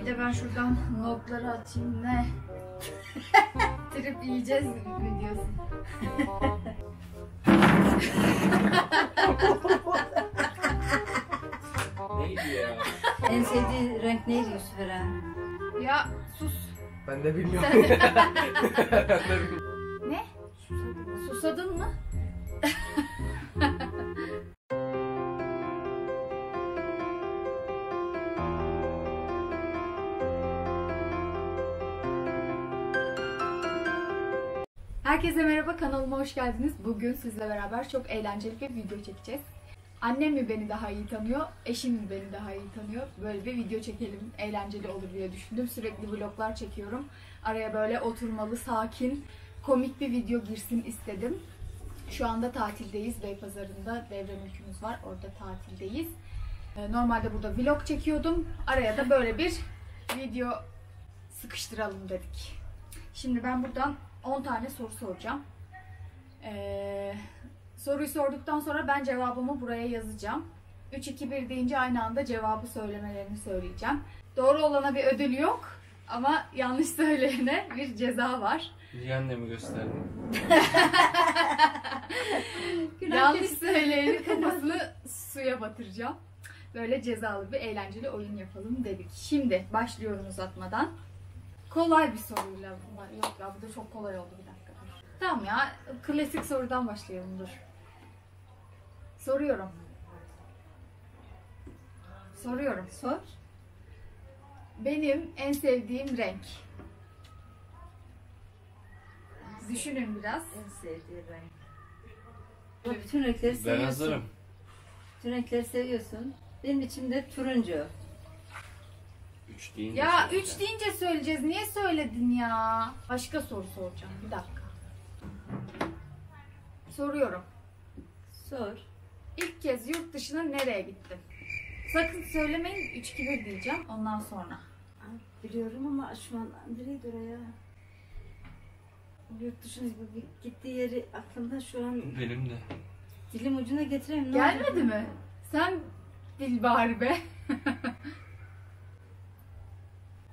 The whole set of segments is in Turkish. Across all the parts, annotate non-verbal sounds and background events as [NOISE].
Bir de ben şuradan notları atayım ne? [LAUGHS] Trip yiyeceğiz videosu. Neydi ya? En sevdiği renk neydi Yusuf Eren? Ya sus. Ben de bilmiyorum. [LAUGHS] ben de bilmiyorum. Ne? Susadın mı? Herkese merhaba kanalıma hoş geldiniz. Bugün sizle beraber çok eğlenceli bir video çekeceğiz. Annem mi beni daha iyi tanıyor, eşim mi beni daha iyi tanıyor? Böyle bir video çekelim, eğlenceli olur diye düşündüm. Sürekli vloglar çekiyorum. Araya böyle oturmalı, sakin, komik bir video girsin istedim. Şu anda tatildeyiz. Beypazarı'nda devre mülkümüz var. Orada tatildeyiz. Ee, Normalde burada vlog çekiyordum. Araya da böyle bir video sıkıştıralım dedik. Şimdi ben buradan 10 tane soru soracağım. Ee, soruyu sorduktan sonra ben cevabımı buraya yazacağım. 3, 2, 1 deyince aynı anda cevabı söylemelerini söyleyeceğim. Doğru olana bir ödül yok. Ama yanlış [LAUGHS] söyleyene bir ceza var. Niye annemi gösterdin? [LAUGHS] Yanlış söyleyenin [LAUGHS] kafasını suya batıracağım. Böyle cezalı bir eğlenceli oyun yapalım dedik. Şimdi başlıyorum uzatmadan. Kolay bir soruyla. Yok ya bu da çok kolay oldu bir dakika. Tamam ya klasik sorudan başlayalım dur. Soruyorum. Soruyorum. Sor. Benim en sevdiğim renk. Düşünün biraz. En sevdiği renk. Bütün renkleri Ben seviyorsun. hazırım. Bütün renkleri seviyorsun. Benim içimde turuncu. Üç deyince Ya söyleyeceğim. 3 deyince söyleyeceğiz. Niye söyledin ya? Başka soru soracağım. Bir dakika. Soruyorum. Sor. İlk kez yurt dışına nereye gittin? Sakın söylemeyin 3 2 1 diyeceğim ondan sonra. Biliyorum ama şu an nereydi oraya? Yurt dışına gittiği yeri aklımda şu an Benim de. dilim ucuna getireyim. Ne Gelmedi mi? Sen bil bari be. [LAUGHS]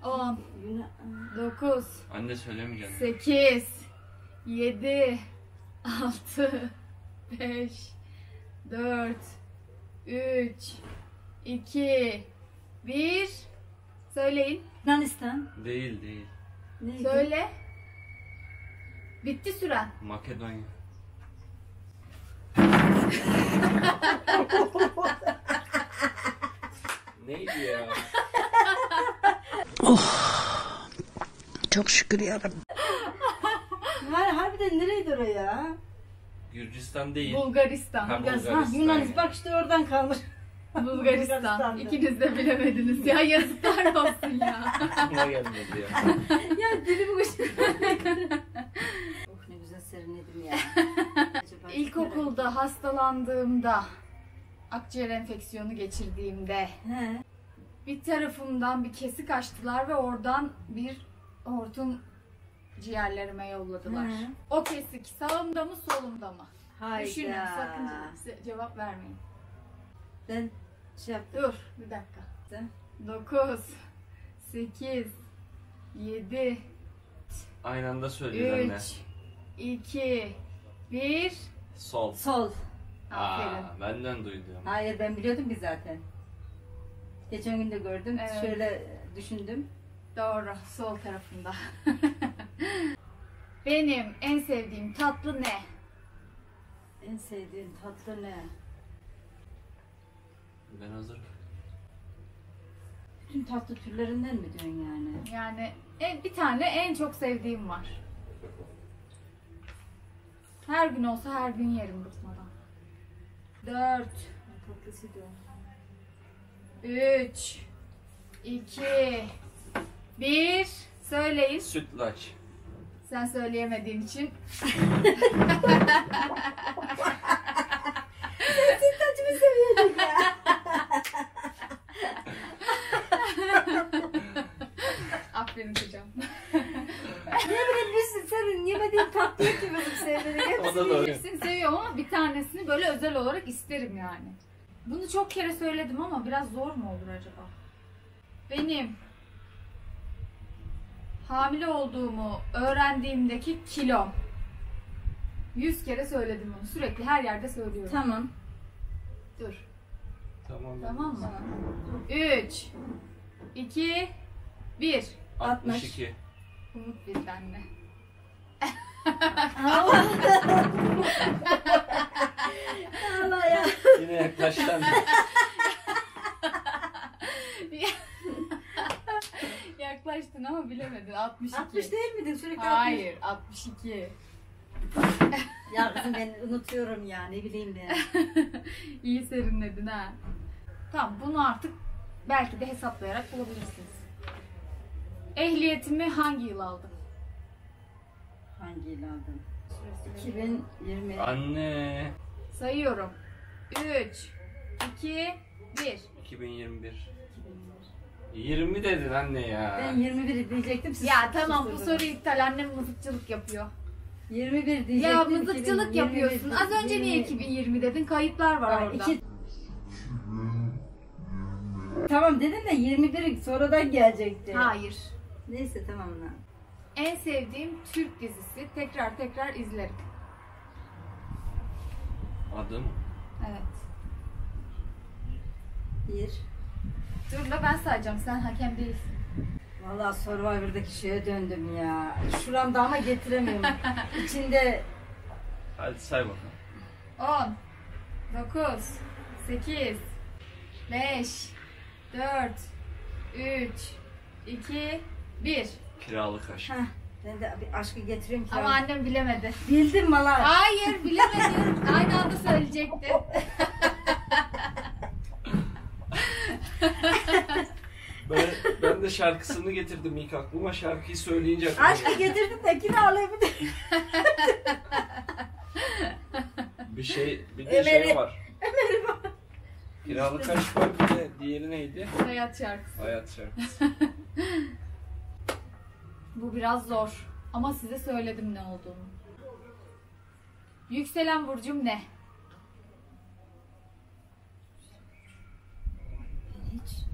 10 Yunan- 9 Anne söylemeyeceğim. 8 7 6 5 4 3 2 1 Söyleyin. Yunanistan. Değil değil. Neydi? Söyle. Bitti süren. Makedonya. [LAUGHS] Neydi ya? Çok şükür yarabbim. [LAUGHS] Har harbiden nereydi oraya? Gürcistan değil. Bulgaristan. Ha, Bulgaristan. Bulgaristan Yunanistan. ya. Bak işte oradan kalmış. [LAUGHS] Bulgaristan. İkiniz de bilemediniz ya. Yazıklar olsun ya. Aklıma gelmedi ya. [LAUGHS] ya dilim uçtu. oh ne güzel serinledim ya. Acaba İlkokulda hastalandığımda, akciğer enfeksiyonu geçirdiğimde He. Bir tarafımdan bir kesik açtılar ve oradan bir hortum ciğerlerime yolladılar. Hı. O kesik sağımda mı solumda mı? Hayda. Düşünün sakın ce- cevap vermeyin. Ben şey yaptım. Dur bir dakika. Sen? 9 8 7 Aynı anda söyleyeceğiz anne. 3 2 1 Sol. Sol. Aferin. Aa, benden duydum. Hayır ben biliyordum ki zaten. Geçen gün de gördüm. Evet. Şöyle düşündüm. Doğru, sol tarafında. [LAUGHS] Benim en sevdiğim tatlı ne? En sevdiğin tatlı ne? Ben hazırım. Bütün tatlı türlerinden mi diyorsun yani? Yani en, bir tane en çok sevdiğim var. Her gün olsa her gün yerim bıkmadan. 4 Tatlısıydı o. 3 2 1 Söyleyin. Sütlaç. Sen söyleyemediğin için [LAUGHS] Sütlacımı seviyorduk ya. aferin kocam. ne bileyim senin yemediğin tatlıyı ki bizim sevdiğin. O da doğru. Hepsini seviyorum ama bir tanesini böyle özel olarak isterim yani. Bunu çok kere söyledim ama biraz zor mu olur acaba? Benim hamile olduğumu öğrendiğimdeki kilom. Yüz kere söyledim bunu. Sürekli her yerde söylüyorum. Tamam. Dur. Tamam. Tamam mı? Tamam. 3 2 1 62. Umut bildi anne. [LAUGHS] [LAUGHS] [LAUGHS] Allah ya. Yine yaklaştan. [LAUGHS] Yaklaştın ama bilemedin. 62. 60 değil miydin sürekli? Hayır, 62. 60. [LAUGHS] Ya kızım ben unutuyorum ya ne bileyim ben. [LAUGHS] İyi serinledin ha. Tamam, bunu artık belki de hesaplayarak bulabilirsiniz. Ehliyetimi hangi yıl aldım? Hangi yıl aldın? 2020. Anne. Sayıyorum. 3 2 1 2021. 20 dedin anne ya. Ben 21 diyecektim. Siz Ya tamam bu soru iptal. Annem mızıkçılık yapıyor. 21 diyecektim. Ya mızıkçılık 2021 yapıyorsun. Az önce niye 20 2020 dedin? Kayıtlar var Ay, orada. iki- Tamam dedim de 21 sonradan gelecekti. Hayır. Neyse tamam lan. En sevdiğim Türk dizisi. Tekrar tekrar izlerim. Adım. Evet. Bir. Dur la ben sayacağım. Sen hakem değilsin. Vallahi Survivor'daki şeye döndüm ya. Şuramda ama getiremiyorum. [LAUGHS] İçinde Hadi say bakalım. 10 9 8 5 4 3 2 1 Kiralık aşk. Heh, ben de bir aşkı getiriyorum ki. Ama annem bilemedi. Bildim valla. Hayır bilemedim. Aynı anda söyleyecekti. Ben, ben de şarkısını getirdim ilk aklıma. Şarkıyı söyleyince aklıma Aşkı geldi. getirdim de kiralayabilir. Bir şey, bir de Ömer'i- şey var. Kiralık aşk var bir de diğeri neydi? Hayat şarkısı. Hayat şarkısı. Bu biraz zor. Ama size söyledim ne olduğunu. Yükselen burcum ne? Hiç.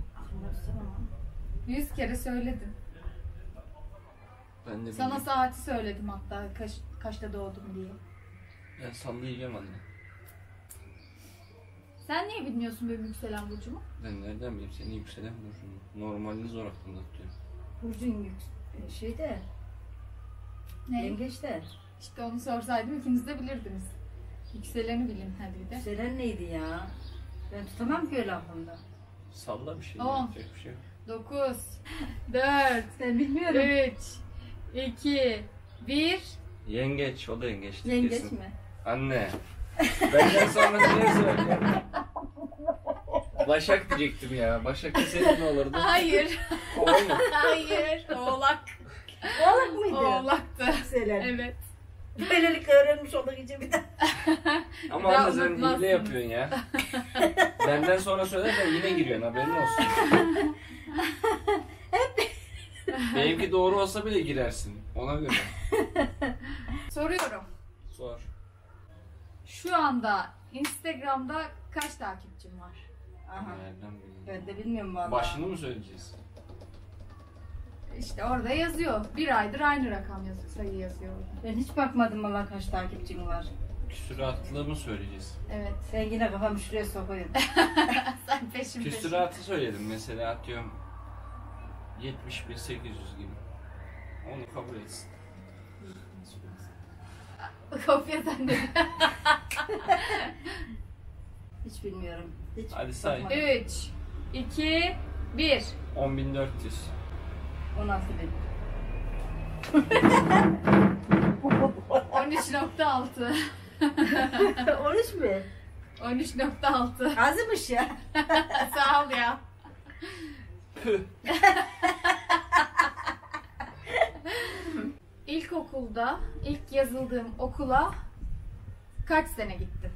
Yüz kere söyledim. Ben de Sana bilmiyorum. saati söyledim hatta kaç, kaçta doğdum diye. Ben sallayacağım anne. Sen niye bilmiyorsun benim yükselen burcumu? Ben nereden bileyim seni yükselen burcunu? Normalini zor aklımda tutuyorum. Burcun yük- şeyde, Ne? yengeçte. İşte onu sorsaydım ikiniz de bilirdiniz. Yükseleni bilin hadi bir de. Selen neydi ya? Ben tutamam ki öyle aklımda. Salla bir şey. On. Yapacak bir şey yok. 9 4 Ben bilmiyorum. 3 2 1 Yengeç, o da yengeç. Yengeç kesin. mi? Anne. Benden sonra ne söyle? [LAUGHS] Başak diyecektim ya. Başak deseydi ne olurdu? Hayır. Kova mı? Hayır. Oğlak. Oğlak mıydı? Oğlaktı. Selen. Evet. Böylelikle öğrenmiş olduk iyice bir de. [LAUGHS] Ama Daha anne sen unutmazsınız. hile yapıyorsun ya. Benden sonra söylersen yine giriyorsun haberin olsun. Benimki doğru olsa bile girersin. Ona göre. Soruyorum. Sor. Şu anda Instagram'da kaç takipçim var? Aha. Nereden bileyim? Ben de bilmiyorum valla. Başını mı söyleyeceğiz? İşte orada yazıyor. Bir aydır aynı rakam yazıyor, sayı yazıyor orada. Ben hiç bakmadım valla kaç takipçim var. Küsüratlı mı söyleyeceğiz? Evet. Sen yine kafamı şuraya sokuyorsun. [LAUGHS] Sen peşin peşin. Küsüratı söyledim mesela atıyorum 71 800 gibi. Onu kabul etsin. Kopya sende. [LAUGHS] Hiç bilmiyorum. Hiç Hadi say. bakmadım. 3 2 1 10.400. 16 bin. 13.6 13 [LAUGHS] [LAUGHS] mü? 13.6 Azmış ya. [LAUGHS] Sağ ol ya. Püh. İlkokulda ilk yazıldığım okula kaç sene gittim?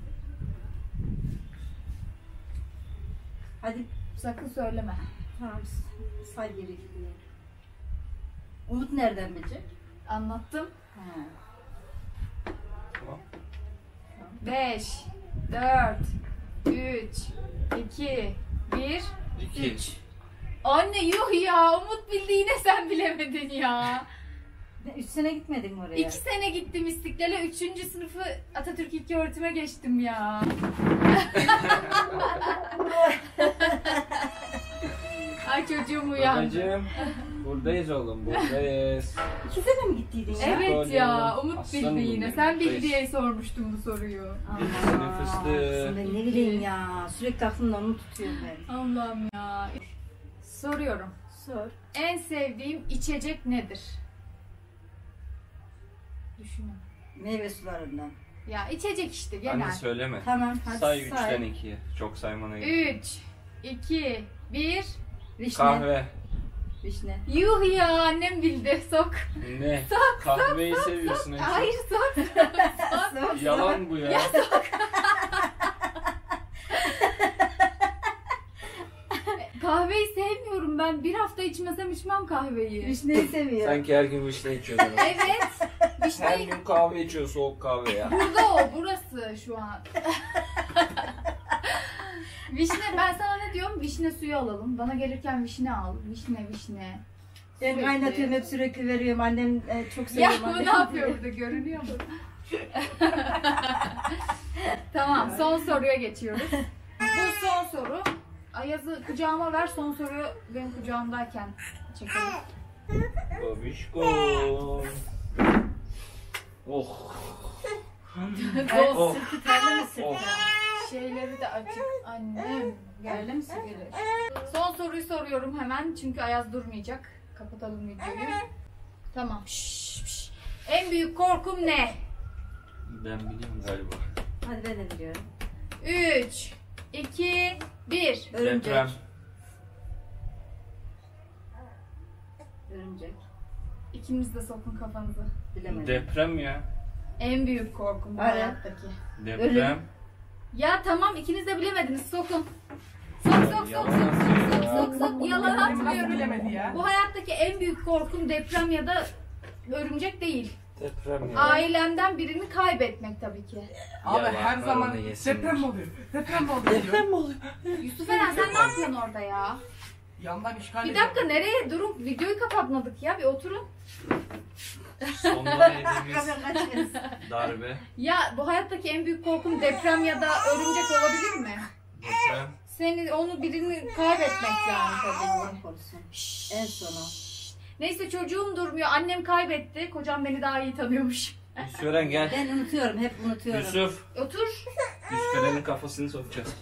Hadi Sakın söyleme. tamam say geri gidiyor. Umut nereden bilecek? Anlattım. Ha. Tamam. 5 4 3 2 1 2. 3. Anne yuh ya Umut bildi yine sen bilemedin ya. Üç sene gitmedin mi oraya? İki sene gittim İstiklal'e. Üçüncü sınıfı Atatürk İlk Öğretim'e geçtim ya. [LAUGHS] Ay çocuğum uyandı. Babacığım. Buradayız oğlum buradayız. İki sene mi gittiydin ya? Evet ya. Umut bildi yine. Sen bildi diye sormuştum bu soruyu. Senin fıstığı. Ben ne bileyim ya. Sürekli aklımda onu tutuyorum ben. Allah'ım ya. Soruyorum. Sor. En sevdiğim içecek nedir? Düşünün. Meyve sularından. Ya içecek işte Anne genel. söyleme. Tamam hadi Say say. 3'ten 2'ye. Çok saymana gerek. 3, 2, 1. Vişne. Kahve. Vişne. Yuh ya annem bildi. Sok. Ne? [LAUGHS] Kahveyi seviyorsun en çok. Hayır [LAUGHS] sok. Sok, Yalan bu ya. [LAUGHS] Kahveyi sevmiyorum ben. Bir hafta içmesem içmem kahveyi. Vişneyi seviyor. Sanki her gün vişne içiyordun. Evet. Her Vişne gün kahve içiyor soğuk kahve ya. burada o. Burası şu an. [LAUGHS] vişne ben sana ne diyorum? Vişne suyu alalım. Bana gelirken vişne al. Vişne vişne. Ben Sürekli. kaynatıyorum hep sürekli veriyorum. Annem e, çok Ya seviyor. bu ne yapıyor burada görünüyor mu? [LAUGHS] tamam son soruya geçiyoruz. Bu son soru. Ayaz'ı kucağıma ver son soruyu benim kucağımdayken çekelim. Babişko. Oh. Dost. Oh. Sırtı terlemesin. Oh. Şeyleri de açık annem. Geldi mi gelir. Son soruyu soruyorum hemen çünkü Ayaz durmayacak. Kapatalım videoyu. Tamam. Şşş, şşş. En büyük korkum ne? Ben biliyorum galiba. Hadi ben de biliyorum. 3, 2, 1. Örümcek. Deprem. Örümcek. İkiniz de sokun kafanızı. Bilemedim. Deprem ya. En büyük korkum bu hayattaki. Deprem. Ya tamam ikiniz de bilemediniz sokun. Sok sok sok sok sok sok sok sok yalan atmıyorum. bilemedi ya? Bu hayattaki en büyük korkum deprem ya da örümcek değil. Deprem ya. Ailemden birini kaybetmek tabii ki. Abi Ya her bak, zaman arada yesinler. deprem mi oluyor? Deprem mi oluyor? Deprem mi oluyor? Yusuf Eren sen ne yapıyorsun orada ya? Yandan işgal Bir ediyor. dakika nereye? Durun videoyu kapatmadık ya bir oturun. Yediğimiz [LAUGHS] darbe. Ya bu hayattaki en büyük korkum deprem ya da örümcek olabilir mi? Deprem. Seni onu birini kaybetmek yani tabii. Allah korusun. En sonu. Neyse çocuğum durmuyor. Annem kaybetti. Kocam beni daha iyi tanıyormuş. Yusuferen gel. Ben unutuyorum. Hep unutuyorum. Yusuf. Otur. Yusuferen'in kafasını sokacağız.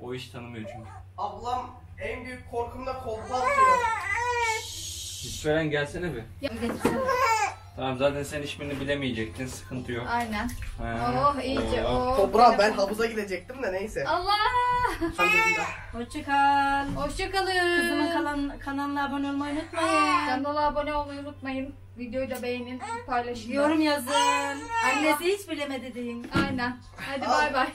O iş tanımıyor çünkü. Ablam en büyük korkumda kolpa atıyor. Yusuferen gelsene bir. Getirsene. Tamam zaten sen hiçbirini bilemeyecektin. Sıkıntı yok. Aynen. Ha. Oh iyice Oh. oh. Toprağım ben havuza gidecektim de neyse. Allah. Hoşça kal. Hoşçakalın. Kızımın kalan, kanalına abone olmayı unutmayın. Kanala abone olmayı unutmayın. Videoyu da beğenin, paylaşın. Yorum yazın. Annesi hiç bilemedi deyin. Aynen. Hadi bay bay.